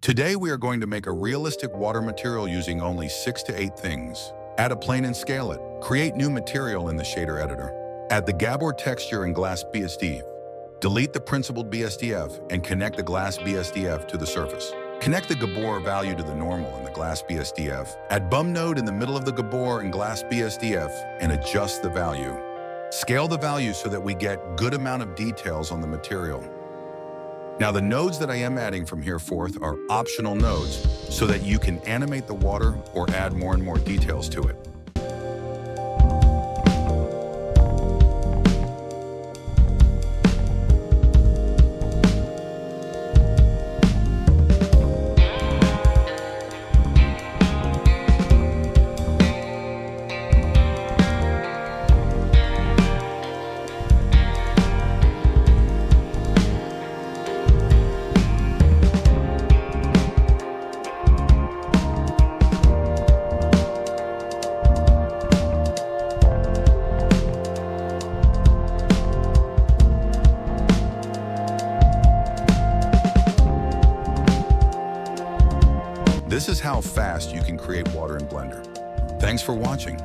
Today we are going to make a realistic water material using only six to eight things. Add a plane and scale it. Create new material in the shader editor. Add the Gabor texture and glass BSDF. Delete the principled BSDF and connect the glass BSDF to the surface. Connect the Gabor value to the normal in the glass BSDF. Add bump node in the middle of the Gabor and glass BSDF and adjust the value. Scale the value so that we get good amount of details on the material. Now the nodes that I am adding from here forth are optional nodes so that you can animate the water or add more and more details to it. This is how fast you can create water in Blender. Thanks for watching.